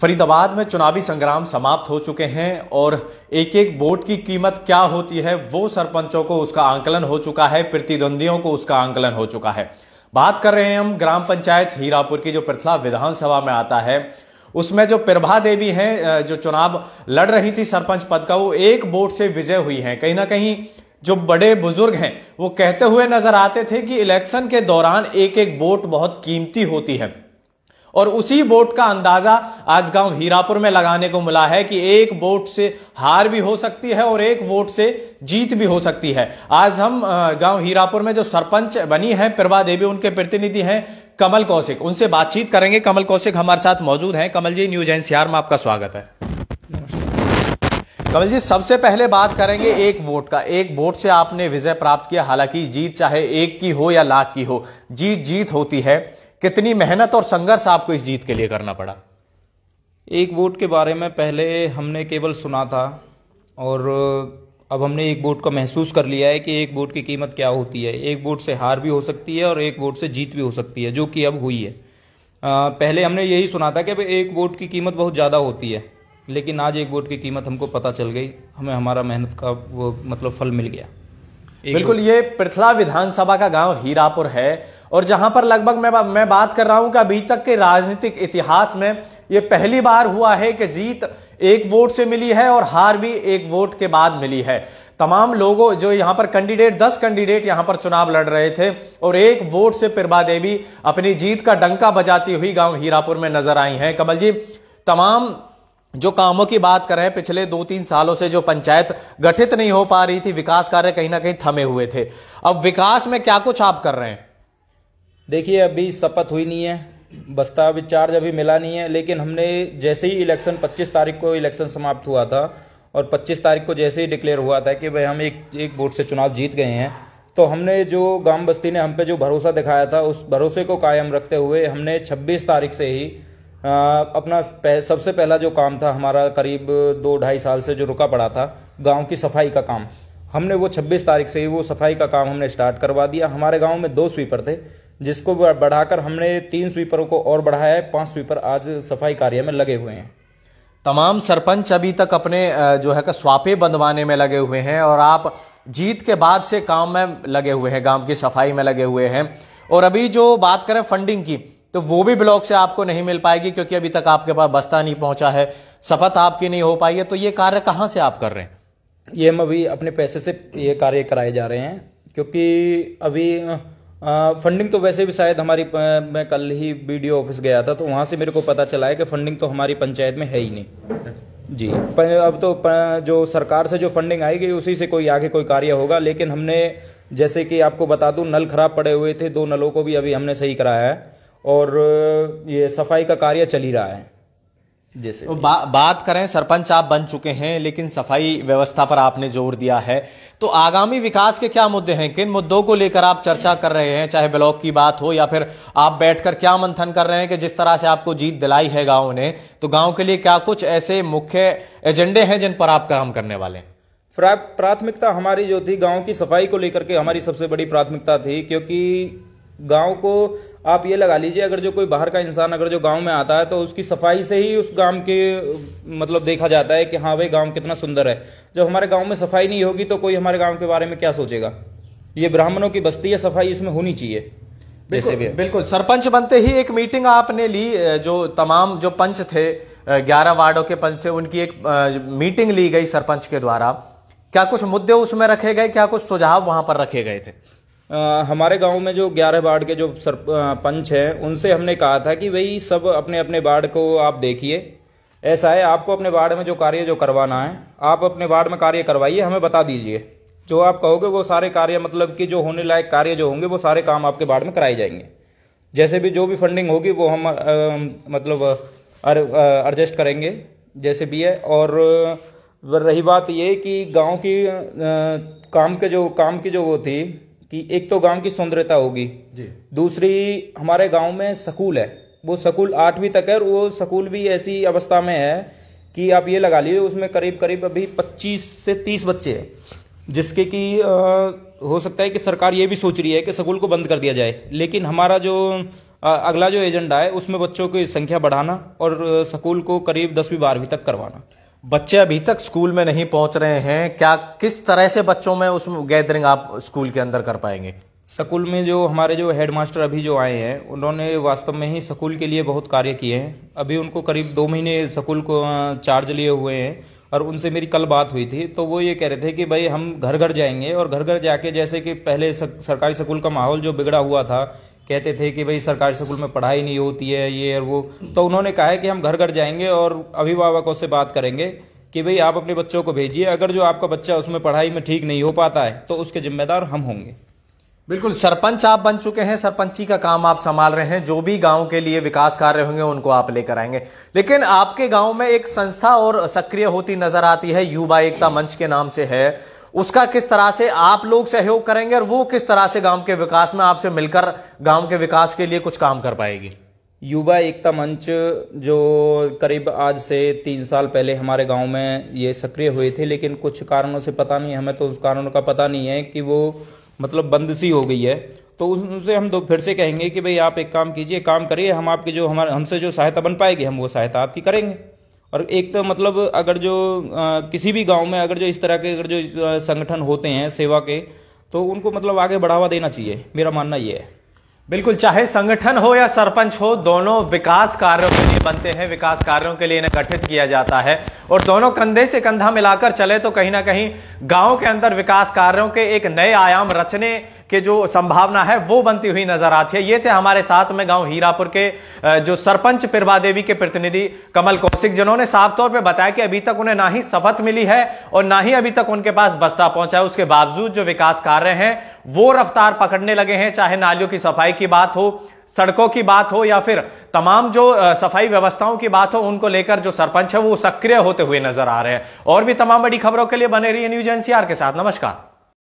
फरीदाबाद में चुनावी संग्राम समाप्त हो चुके हैं और एक एक वोट की कीमत क्या होती है, वो सरपंचों को उसका आंकलन हो चुका है, प्रतिद्वंदियों को उसका आंकलन हो चुका है। बात कर रहे हैं हम ग्राम पंचायत हीरापुर की जो पृथला विधानसभा में आता है, उसमें जो प्रभा देवी हैं जो चुनाव लड़ रही थी सरपंच पद का, वो एक वोट से विजय हुई हैं। कहीं ना कहीं जो बड़े बुज़ुर्ग हैं, वो कहते हुए नज़र आते थे कि इलेक्शन के दौरान एक एक वोट बहुत कीमती होती है। और उसी वोट का अंदाज़ा आज गाँव हीरापुर में लगाने को मिला है कि एक वोट से हार भी हो सकती है और एक वोट से जीत भी हो सकती है। आज हम गाँव हीरापुर में जो सरपंच बनी है, प्रभा देवी, उनके प्रतिनिधि हैं कमल कौशिक। उनसे बातचीत करेंगे। कमल कौशिक हमारे साथ मौजूद हैं। कमल जी, न्यूज़ एनसीआर में आपका स्वागत है। कमल जी, सबसे पहले बात करेंगे एक वोट का। एक वोट से आपने विजय प्राप्त किया। हालाँकि जीत चाहे एक की हो या लाख की हो, जीत जीत होती है। कितनी मेहनत और संघर्ष आपको इस जीत के लिए करना पड़ा? एक वोट के बारे में पहले हमने केवल सुना था और अब हमने एक वोट का महसूस कर लिया है कि एक वोट की कीमत क्या होती है। एक वोट से हार भी हो सकती है और एक वोट से जीत भी हो सकती है जो कि अब हुई है। आ, पहले हमने यही सुना था कि एक वोट की कीमत बहुत ज़्यादा होती है लेकिन आज एक वोट की कीमत हमको पता चल गई। हमें हमारा मेहनत का वो मतलब फल मिल गया। बिल्कुल ये पृथला विधानसभा का गाँव हीरापुर है और जहाँ पर लगभग मैं मैं बात कर रहा हूँ कि अभी तक के राजनीतिक इतिहास में ये पहली बार हुआ है कि जीत एक वोट से मिली है और हार भी एक वोट के बाद मिली है। तमाम लोगों जो यहाँ पर कैंडिडेट दस कैंडिडेट यहाँ पर चुनाव लड़ रहे थे और एक वोट से प्रभा देवी अपनी जीत का डंका बजाती हुई गाँव हीरापुर में नज़र आई हैं। कमल जी तमाम जो कामों की बात कर रहे हैं, पिछले दो तीन सालों से जो पंचायत गठित नहीं हो पा रही थी, विकास कार्य कहीं ना कहीं थमे हुए थे। अब विकास में क्या कुछ आप कर रहे हैं? देखिए, अभी शपथ हुई नहीं है बस्ता अभी अभी मिला नहीं है, लेकिन हमने जैसे ही इलेक्शन 25 तारीख को इलेक्शन समाप्त हुआ था, और 25 तारीख को जैसे ही डिक्लेयर हुआ था कि भाई हम एक एक वोट से चुनाव जीत गए हैं तो हमने जो गाँव बस्ती ने हम पे जो भरोसा दिखाया था, उस भरोसे को कायम रखते हुए हमने 26 तारीख से ही अपना पह, सबसे पहला जो काम था हमारा करीब दो ढाई साल से जो रुका पड़ा था गाँव की सफ़ाई का काम। हमने वो 26 तारीख से ही वो सफ़ाई का काम हमने स्टार्ट करवा दिया। हमारे गाँव में दो स्वीपर थे जिसको बढ़ाकर हमने तीन स्वीपरों को और बढ़ाया है। पाँच स्वीपर आज सफ़ाई कार्य में लगे हुए हैं। तमाम सरपंच अभी तक अपने जो है का स्वापे बंधवाने में लगे हुए हैं और आप जीत के बाद से काम में लगे हुए हैं गाँव की सफ़ाई में लगे हुए हैं। और अभी जो बात करें फंडिंग की तो वो भी ब्लॉक से आपको नहीं मिल पाएगी क्योंकि अभी तक आपके पास बस्ता नहीं पहुँचा है शपथ आपकी नहीं हो पाई है तो ये कार्य कहाँ से आप कर रहे हैं? ये हम अभी अपने पैसे से ये कार्य कराए जा रहे हैं क्योंकि अभी आ, फंडिंग तो वैसे भी शायद हमारी मैं कल ही बीडीओ ऑफ़िस गया था तो वहाँ से मेरे को पता चला है कि फंडिंग तो हमारी पंचायत में है ही नहीं। जी। अब तो जो सरकार से जो फंडिंग आएगी उसी से कोई आगे कोई कार्य होगा लेकिन हमने जैसे कि आपको बता दूँ नल खराब पड़े हुए थे दो नलों को भी अभी हमने सही कराया है। और ये सफ़ाई का कार्य चल ही रहा है। जैसे तो बा, बात करें सरपंच आप बन चुके हैं लेकिन सफ़ाई व्यवस्था पर आपने ज़ोर दिया है। तो आगामी विकास के क्या मुद्दे हैं? किन मुद्दों को लेकर आप चर्चा कर रहे हैं? चाहे ब्लॉक की बात हो या फिर आप बैठकर क्या मंथन कर रहे हैं कि जिस तरह से आपको जीत दिलाई है गाँव ने तो गाँव के लिए क्या कुछ ऐसे मुख्य एजेंडे हैं जिन पर आप काम करने वाले प्राथमिकता हमारी जो थी गाँव की सफ़ाई को लेकर के हमारी सबसे बड़ी प्राथमिकता थी क्योंकि गाँव को आप ये लगा लीजिए अगर जो कोई बाहर का इंसान अगर जो गाँव में आता है तो उसकी सफ़ाई से ही उस गाँव के मतलब देखा जाता है कि हाँ भाई गाँव कितना सुंदर है। जब हमारे गाँव में सफ़ाई नहीं होगी तो कोई हमारे गाँव के बारे में क्या सोचेगा? ये ब्राह्मणों की बस्ती है सफ़ाई इसमें होनी चाहिए बिल्कुल भी बिल्कुल। सरपंच बनते ही एक मीटिंग आपने ली जो तमाम जो पंच थे ग्यारह वार्डों के पंच थे उनकी एक मीटिंग ली गई सरपंच के द्वारा। क्या कुछ मुद्दे उसमें रखे गए? क्या कुछ सुझाव वहाँ पर रखे गए थे? आ, हमारे गाँव में जो ग्यारह वार्ड के जो सर पंच हैं उनसे हमने कहा था कि भाई सब अपने अपने वार्ड को आप देखिए। ऐसा है आपको अपने वार्ड में जो कार्य जो करवाना है आप अपने वार्ड में कार्य करवाइए हमें बता दीजिए। जो आप कहोगे वो सारे कार्य मतलब कि जो होने लायक कार्य जो होंगे वो सारे काम आपके वार्ड में कराए जाएँगे। जैसे भी जो भी फंडिंग होगी वो हम आ, मतलब एडजस्ट करेंगे जैसे भी है। और रही बात ये कि गाँव की आ, काम के जो काम की जो वो थी कि एक तो गाँव की सुंदरता होगी। दूसरी हमारे गाँव में स्कूल है। वो स्कूल आठवीं तक है और वो स्कूल भी ऐसी अवस्था में है कि आप ये लगा लीजिए उसमें करीब करीब अभी 25 से 30 बच्चे हैं। जिसके कि हो सकता है कि सरकार ये भी सोच रही है कि स्कूल को बंद कर दिया जाए। लेकिन हमारा जो अगला जो एजेंडा है उसमें बच्चों की संख्या बढ़ाना और स्कूल को करीब दसवीं बारहवीं तक करवाना। बच्चे अभी तक स्कूल में नहीं पहुँच रहे हैं। क्या, किस तरह से बच्चों में उस गैदरिंग आप स्कूल के अंदर कर पाएँगे? स्कूल में जो हमारे जो हेडमास्टर अभी जो आए हैं, उन्होंने वास्तव में ही स्कूल के लिए बहुत कार्य किए हैं। अभी उनको करीब दो महीने स्कूल को चार्ज लिए हुए हैं। और उनसे मेरी कल बात हुई थी तो वो ये कह रहे थे कि भाई हम घर घर जाएँगे और घर घर जाके जैसे कि पहले सरकारी स्कूल का माहौल जो बिगड़ा हुआ था, कहते थे कि भाई सरकारी स्कूल में पढ़ाई नहीं होती है, ये और वो। तो उन्होंने कहा है कि हम घर घर जाएँगे और अभिभावकों से बात करेंगे कि भाई आप अपने बच्चों को भेजिए, अगर जो आपका बच्चा उसमें पढ़ाई में ठीक नहीं हो पाता है तो उसके जिम्मेदार हम होंगे। बिल्कुल, सरपंच आप बन चुके हैं, सरपंची का काम आप संभाल रहे हैं, जो भी गाँव के लिए विकास कार्य होंगे, उनको आप लेकर आएँगे। लेकिन आपके गाँव में एक संस्था और सक्रिय होती नज़र आती है, युवा एकता मंच के नाम से है। उसका किस तरह से आप लोग सहयोग करेंगे और वो किस तरह से गाँव के विकास में आपसे मिलकर गाँव के विकास के लिए कुछ काम कर पाएगी? युवा एकता मंच जो करीब आज से तीन साल पहले हमारे गाँव में ये सक्रिय हुए थे, लेकिन कुछ कारणों से पता नहीं, हमें तो उस कारणों का पता नहीं है कि वो मतलब बंद सी हो गई है तो उनसे हम दो फिर से कहेंगे कि भाई आप एक काम कीजिए काम करिए हम आपके जो हमारे हमसे जो सहायता बन पाएगी हम वो सहायता आपकी करेंगे। और एक तो मतलब अगर जो आ, किसी भी गाँव में अगर जो इस तरह के अगर जो संगठन होते हैं सेवा के तो उनको मतलब आगे बढ़ावा देना चाहिए मेरा मानना ये है। बिल्कुल, चाहे संगठन हो या सरपंच हो, दोनों विकास कार्यों के लिए बनते हैं। विकास कार्यों के लिए इन्हें गठित किया जाता है। और दोनों कंधे से कंधा मिलाकर चले तो कहीं ना कहीं गाँव के अंदर विकास कार्यों के एक नए आयाम रचने के जो संभावना है, वो बनती हुई नज़र आती है। ये थे हमारे साथ में गाँव हीरापुर के जो सरपंच पिरवा देवी के प्रतिनिधि कमल कौशिक, जिन्होंने साफ़ तौर पर बताया कि अभी तक उन्हें ना ही शपथ मिली है और ना ही अभी तक उनके पास बस्ता पहुँचा है। उसके बावजूद जो विकास कार्य हैं, वो रफ्तार पकड़ने लगे हैं, चाहे नालियों की सफ़ाई की बात हो, सड़कों की बात हो, या फिर तमाम जो सफ़ाई व्यवस्थाओं की बात हो, उनको लेकर जो सरपंच है, वो सक्रिय होते हुए नज़र आ रहे हैं। और भी तमाम बड़ी खबरों के लिए बने रही न्यूज़ एनसीआर के साथ। नमस्कार।